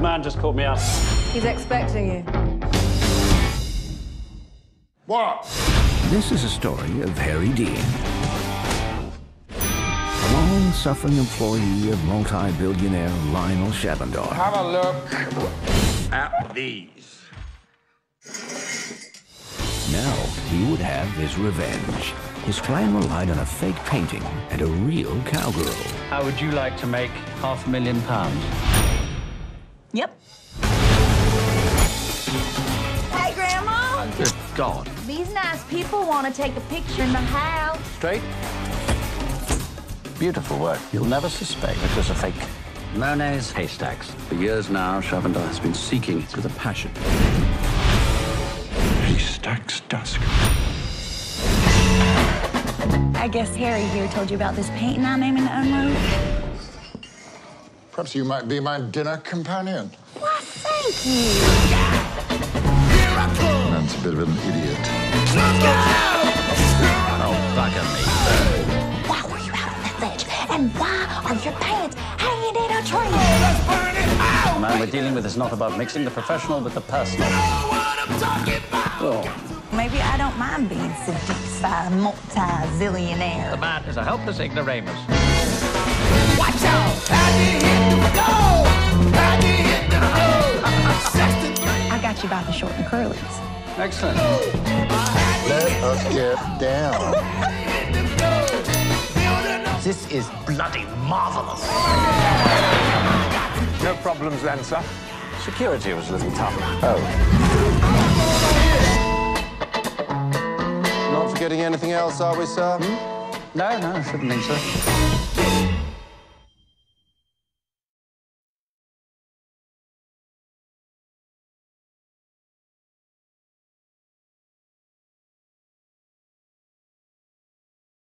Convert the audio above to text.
man just called me up. He's expecting you. What? This is a story of Harry Deane. A long-suffering employee of multi-billionaire Lionel Shahbandar. Have a look at these. Now he would have his revenge. His plan relied on a fake painting and a real cowgirl. How would you like to make half a million pounds? Yep. Hey, Grandma. Good God. These nice people want to take a picture in the house. Straight. Beautiful work. You'll never suspect it was a fake. Monet's haystacks. For years now, Shahbandar has been seeking it with a passion. He stacks dusk. I guess Harry here told you about this painting I'm aiming to unload. Perhaps you might be my dinner companion. Why, thank you. Man's a bit of an idiot. Oh, bugger me. Why were you out on that ledge? And why are your pants hanging in a tree? The man we're dealing with is not about mixing the professional with the personal. Oh, Maybe I don't mind being seduced by a multi-zillionaire. the man is a helpless ignoramus. Watch out! Hole? I you by the short and curlies. Excellent. Let us get down. This is bloody marvelous. No problems then, sir? Security was a little tough. Oh. Not forgetting anything else, are we, sir? Hmm? No, no, I shouldn't think so.